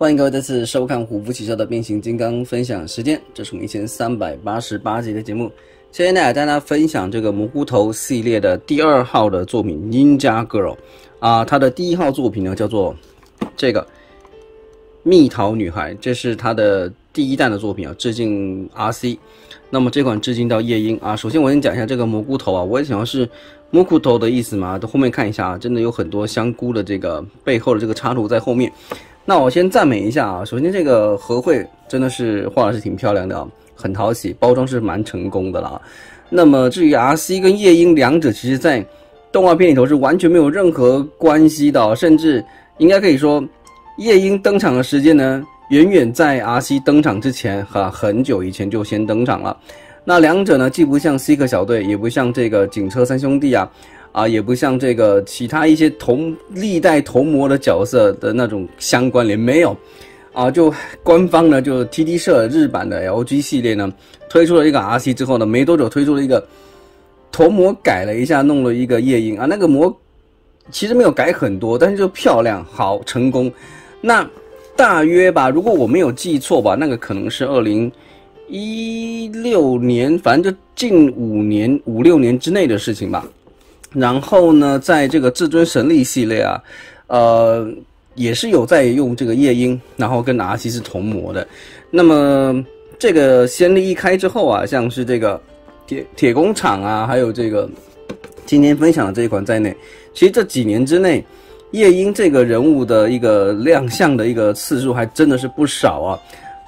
欢迎各位再次收看虎扑汽车的变形金刚分享时间，这是我们一千三百八十八集的节目。现在呢，跟大家分享这个蘑菇头系列的第二号的作品 Ninja Girl 啊，它的第一号作品呢叫做这个蜜桃女孩，这是它的第一弹的作品啊，致敬 RC。那么这款致敬到夜莺啊，首先我先讲一下这个蘑菇头啊，我也想要是蘑菇头的意思嘛，到后面看一下啊，真的有很多香菇的这个背后的这个插图在后面。那我先赞美一下啊，首先这个和绘真的是画的是挺漂亮的啊，很讨喜，包装是蛮成功的了。那么至于 RC 跟夜莺两者，其实在动画片里头是完全没有任何关系的，甚至应该可以说，夜莺登场的时间呢。远远在 RC 登场之前，哈，很久以前就先登场了。那两者呢，既不像 C 克小队，也不像这个警车三兄弟啊，啊，也不像这个其他一些同历代同模的角色的那种相关联，没有啊。就官方呢，就 TT 社日版的 LG 系列呢，推出了一个 RC 之后呢，没多久推出了一个头模改了一下，弄了一个夜莺啊。那个模其实没有改很多，但是就漂亮，好成功。那。大约吧，如果我没有记错吧，那个可能是二零一六年，反正就近五年、五六年之内的事情吧。然后呢，在这个至尊神力系列啊，呃，也是有在用这个夜莺，然后跟阿西是同模的。那么这个先例一开之后啊，像是这个铁铁工厂啊，还有这个今天分享的这一款在内，其实这几年之内。夜莺这个人物的一个亮相的一个次数还真的是不少啊！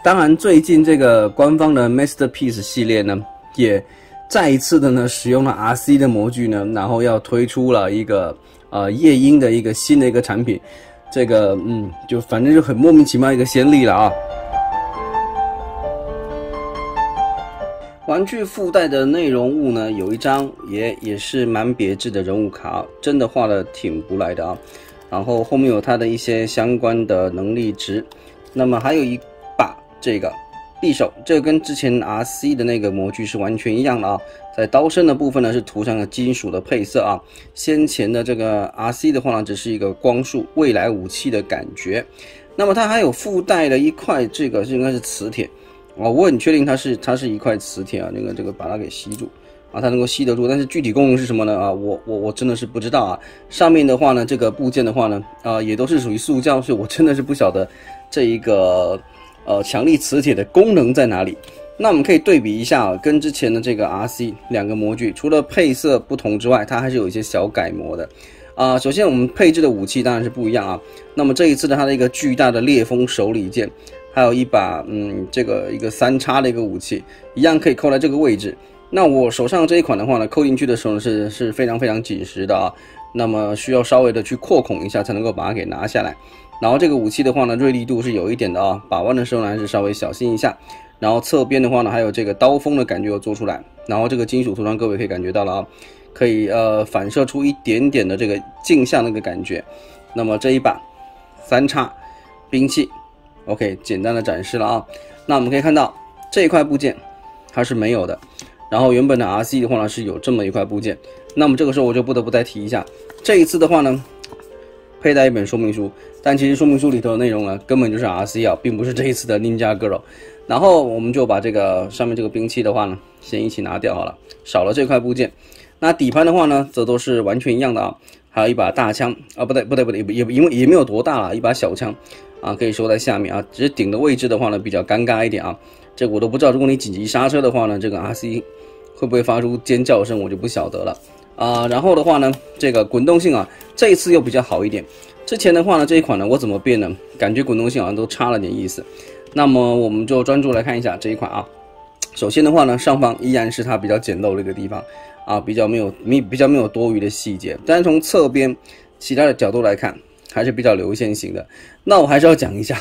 当然，最近这个官方的 Masterpiece 系列呢，也再一次的呢使用了 RC 的模具呢，然后要推出了一个呃夜莺的一个新的一个产品，这个嗯，就反正就很莫名其妙一个先例了啊！玩具附带的内容物呢，有一张也也是蛮别致的人物卡，真的画的挺不赖的啊！然后后面有它的一些相关的能力值，那么还有一把这个匕首，这个跟之前 RC 的那个模具是完全一样的啊。在刀身的部分呢是涂上了金属的配色啊。先前的这个 RC 的话呢，只是一个光束未来武器的感觉。那么它还有附带了一块这个是应该是磁铁啊，我很确定它是它是一块磁铁啊，那个这个把它给吸住。啊，它能够吸得住，但是具体功能是什么呢？啊，我我我真的是不知道啊。上面的话呢，这个部件的话呢，啊，也都是属于塑胶，所以我真的是不晓得这一个呃强力磁铁的功能在哪里。那我们可以对比一下啊，跟之前的这个 RC 两个模具，除了配色不同之外，它还是有一些小改模的。啊，首先我们配置的武器当然是不一样啊。那么这一次的它的一个巨大的烈风手里剑，还有一把嗯这个一个三叉的一个武器，一样可以扣在这个位置。那我手上这一款的话呢，扣进去的时候是是非常非常紧实的啊，那么需要稍微的去扩孔一下才能够把它给拿下来。然后这个武器的话呢，锐利度是有一点的啊，把玩的时候呢还是稍微小心一下。然后侧边的话呢，还有这个刀锋的感觉要做出来。然后这个金属涂装各位可以感觉到了啊，可以呃反射出一点点的这个镜像那个感觉。那么这一把三叉兵器，OK，简单的展示了啊。那我们可以看到这一块部件它是没有的。然后原本的 RC 的话呢是有这么一块部件，那么这个时候我就不得不再提一下，这一次的话呢，佩戴一本说明书，但其实说明书里头的内容呢根本就是 RC 啊，并不是这一次的 Ninja Girl。然后我们就把这个上面这个兵器的话呢，先一起拿掉好了，少了这块部件。那底盘的话呢，则都是完全一样的啊，还有一把大枪啊，不对不对不对，也因为也没有多大了，一把小枪啊，可以收在下面啊，只是顶的位置的话呢比较尴尬一点啊，这个我都不知道，如果你紧急刹车的话呢，这个 RC。会不会发出尖叫声，我就不晓得了啊。然后的话呢，这个滚动性啊，这一次又比较好一点。之前的话呢，这一款呢，我怎么变呢？感觉滚动性好像都差了点意思。那么我们就专注来看一下这一款啊。首先的话呢，上方依然是它比较简陋的一个地方啊，比较没有没比较没有多余的细节。但是从侧边其他的角度来看，还是比较流线型的。那我还是要讲一下，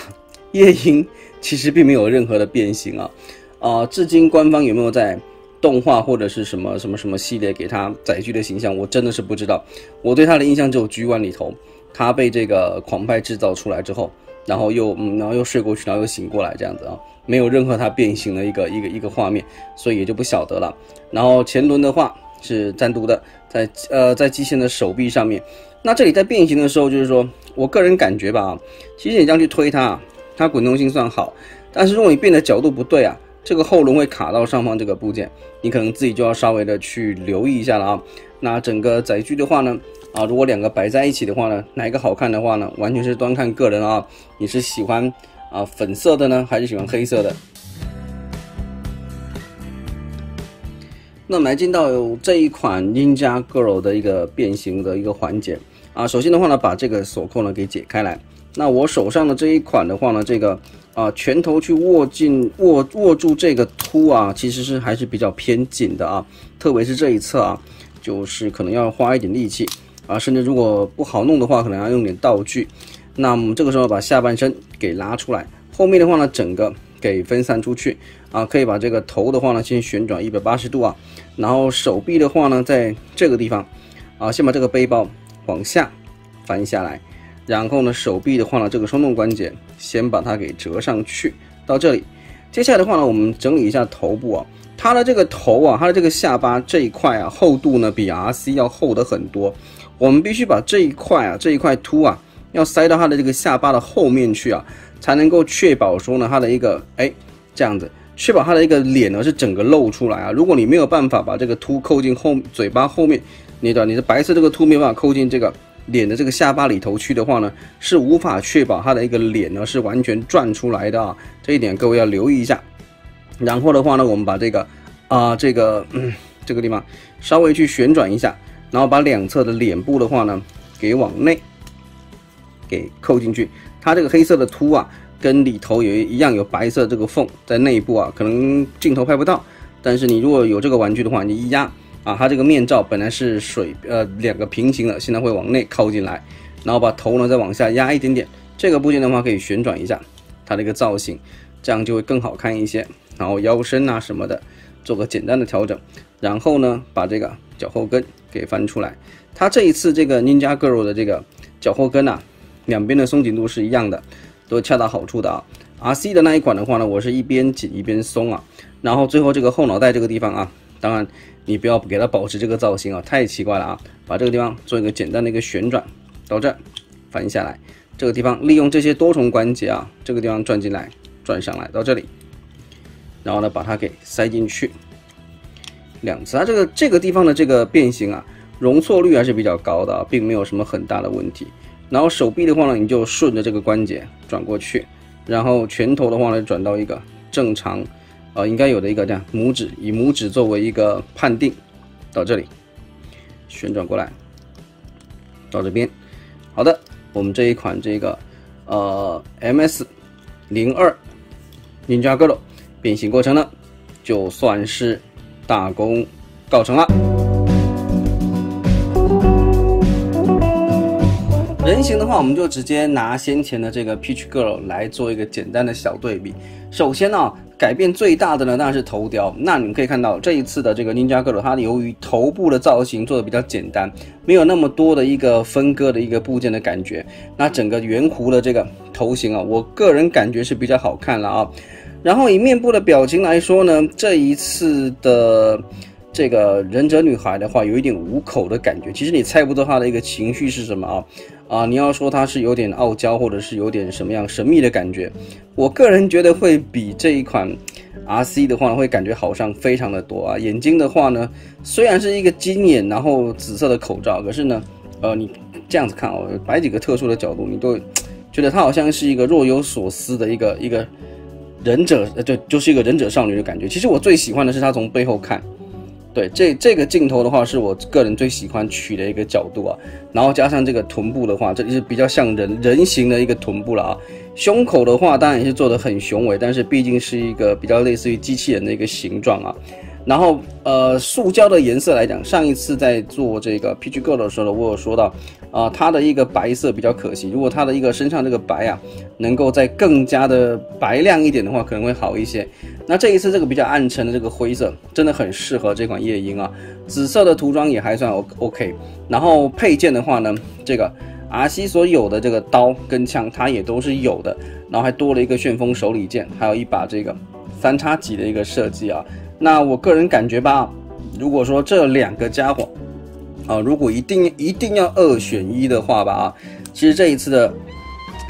夜莺其实并没有任何的变形啊啊，至今官方有没有在？动画或者是什么什么什么系列给他载具的形象，我真的是不知道。我对他的印象只有《局湾里头，他被这个狂派制造出来之后，然后又嗯，然后又睡过去，然后又醒过来这样子啊，没有任何他变形的一个一个一个画面，所以也就不晓得了。然后前轮的话是单独的，在呃在机械的手臂上面。那这里在变形的时候，就是说我个人感觉吧，其实你这样去推它，它滚动性算好。但是如果你变的角度不对啊，这个后轮会卡到上方这个部件，你可能自己就要稍微的去留意一下了啊。那整个载具的话呢，啊，如果两个摆在一起的话呢，哪一个好看的话呢，完全是端看个人啊。你是喜欢啊粉色的呢，还是喜欢黑色的？那我们来进到这一款 Ninja Girl 的一个变形的一个环节啊。首先的话呢，把这个锁扣呢给解开来。那我手上的这一款的话呢，这个啊拳头去握进握握住这个凸啊，其实是还是比较偏紧的啊。特别是这一侧啊，就是可能要花一点力气啊，甚至如果不好弄的话，可能要用点道具。那么这个时候把下半身给拉出来，后面的话呢，整个给分散出去。啊，可以把这个头的话呢，先旋转一百八十度啊，然后手臂的话呢，在这个地方，啊，先把这个背包往下翻下来，然后呢，手臂的话呢，这个双动关节先把它给折上去到这里。接下来的话呢，我们整理一下头部啊，它的这个头啊，它的这个下巴这一块啊，厚度呢比 RC 要厚的很多，我们必须把这一块啊，这一块凸啊，要塞到它的这个下巴的后面去啊，才能够确保说呢，它的一个哎这样子。确保它的一个脸呢是整个露出来啊！如果你没有办法把这个凸扣进后嘴巴后面，你的你的白色这个凸没有办法扣进这个脸的这个下巴里头去的话呢，是无法确保它的一个脸呢是完全转出来的啊！这一点各位要留意一下。然后的话呢，我们把这个啊这个嗯这个地方稍微去旋转一下，然后把两侧的脸部的话呢给往内给扣进去，它这个黑色的凸啊。跟里头有一样有白色这个缝在内部啊，可能镜头拍不到，但是你如果有这个玩具的话，你一压啊，它这个面罩本来是水呃两个平行的，现在会往内靠进来，然后把头呢再往下压一点点，这个部件的话可以旋转一下它的一个造型，这样就会更好看一些。然后腰身啊什么的做个简单的调整，然后呢把这个脚后跟给翻出来，它这一次这个 Ninja Girl 的这个脚后跟啊，两边的松紧度是一样的。都恰到好处的啊，RC 的那一款的话呢，我是一边紧一边松啊，然后最后这个后脑袋这个地方啊，当然你不要给它保持这个造型啊，太奇怪了啊，把这个地方做一个简单的一个旋转，到这翻下来，这个地方利用这些多重关节啊，这个地方转进来，转上来到这里，然后呢把它给塞进去，两次，它这个这个地方的这个变形啊，容错率还是比较高的，啊并没有什么很大的问题。然后手臂的话呢，你就顺着这个关节转过去，然后拳头的话呢，转到一个正常，呃，应该有的一个这样拇指，以拇指作为一个判定，到这里，旋转过来，到这边。好的，我们这一款这个呃 MS 零二 Ninja Girl 变形过程呢，就算是大功告成了。人形的话，我们就直接拿先前的这个 Peach Girl 来做一个简单的小对比。首先呢，改变最大的呢当然是头雕。那你们可以看到这一次的这个 Ninja Gordo，它由于头部的造型做的比较简单，没有那么多的一个分割的一个部件的感觉。那整个圆弧的这个头型啊，我个人感觉是比较好看了啊。然后以面部的表情来说呢，这一次的。这个忍者女孩的话，有一点无口的感觉。其实你猜不到她的一个情绪是什么啊？啊，你要说她是有点傲娇，或者是有点什么样神秘的感觉，我个人觉得会比这一款 RC 的话会感觉好上非常的多啊。眼睛的话呢，虽然是一个金眼，然后紫色的口罩，可是呢，呃，你这样子看哦，摆几个特殊的角度，你都觉得她好像是一个若有所思的一个一个忍者，就就是一个忍者少女的感觉。其实我最喜欢的是她从背后看。对，这这个镜头的话，是我个人最喜欢取的一个角度啊。然后加上这个臀部的话，这里是比较像人人形的一个臀部了啊。胸口的话，当然也是做的很雄伟，但是毕竟是一个比较类似于机器人的一个形状啊。然后，呃，塑胶的颜色来讲，上一次在做这个 PG Girl 的时候呢，我有说到，啊，它的一个白色比较可惜。如果它的一个身上这个白啊，能够再更加的白亮一点的话，可能会好一些。那这一次这个比较暗沉的这个灰色，真的很适合这款夜莺啊。紫色的涂装也还算 O OK。然后配件的话呢，这个 RC 所有的这个刀跟枪，它也都是有的。然后还多了一个旋风手里剑，还有一把这个三叉戟的一个设计啊。那我个人感觉吧，如果说这两个家伙，啊，如果一定一定要二选一的话吧，啊，其实这一次的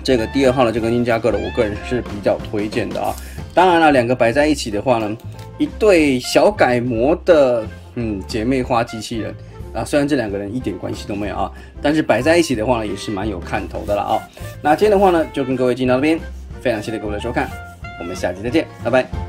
这个第二号的这个 Ninja Girl，我个人是比较推荐的啊。当然了，两个摆在一起的话呢，一对小改模的嗯姐妹花机器人啊，虽然这两个人一点关系都没有啊，但是摆在一起的话呢，也是蛮有看头的了啊。那今天的话呢，就跟各位进到这边，非常谢谢各位的收看，我们下期再见，拜拜。